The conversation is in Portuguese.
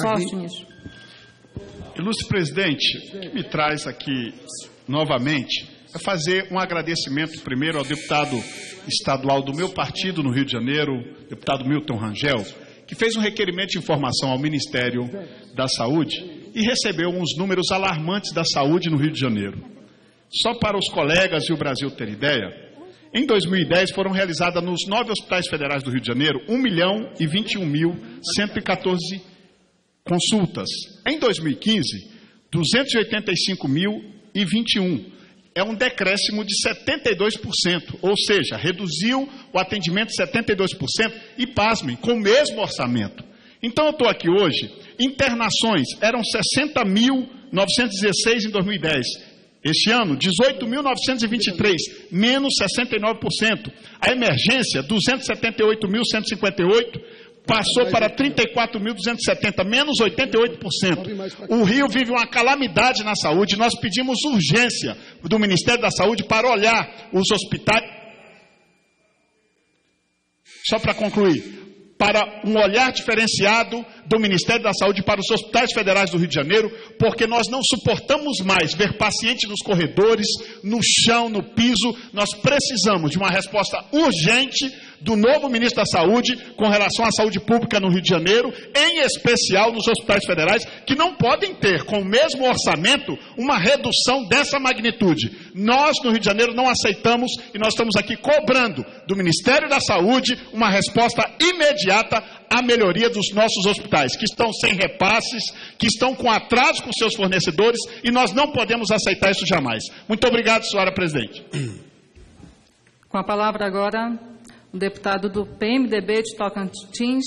Sóstenes. Ilustre presidente, o que me traz aqui novamente é fazer um agradecimento primeiro ao deputado estadual do meu partido no Rio de Janeiro, deputado Milton Rangel, que fez um requerimento de informação ao Ministério da Saúde e recebeu uns números alarmantes da saúde no Rio de Janeiro. Só para os colegas e o Brasil ter ideia, em 2010 foram realizadas nos nove hospitais federais do Rio de Janeiro 1 milhão e 21 mil 114 consultas. Em 2015, 285 mil e 21. É um decréscimo de 72%, ou seja, reduziu o atendimento 72% e, pasmem, com o mesmo orçamento. Então eu estou aqui hoje, internações eram 60.916 em 2010. Este ano, 18.923, menos 69%. A emergência, 278.158, passou para 34.270, menos 88%. O Rio vive uma calamidade na saúde. Nós pedimos urgência do Ministério da Saúde para olhar os hospitais. Só para concluir, para um olhar diferenciado do Ministério da Saúde para os hospitais federais do Rio de Janeiro, porque nós não suportamos mais ver pacientes nos corredores, no chão, no piso. Nós precisamos de uma resposta urgente do novo ministro da Saúde com relação à saúde pública no Rio de Janeiro, em especial nos hospitais federais, que não podem ter, com o mesmo orçamento, uma redução dessa magnitude. Nós, no Rio de Janeiro, não aceitamos e nós estamos aqui cobrando do Ministério da Saúde uma resposta imediata à melhoria dos nossos hospitais, que estão sem repasses, que estão com atraso com seus fornecedores e nós não podemos aceitar isso jamais. Muito obrigado, senhora presidente. Com a palavra agora, o deputado do PMDB de Tocantins,